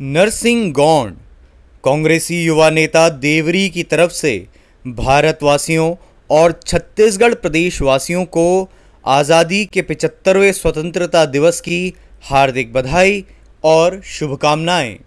नरसिंह गौंड, कांग्रेसी युवा नेता देवरी की तरफ़ से भारतवासियों और छत्तीसगढ़ प्रदेशवासियों को आज़ादी के पिचहत्तरवें स्वतंत्रता दिवस की हार्दिक बधाई और शुभकामनाएँ।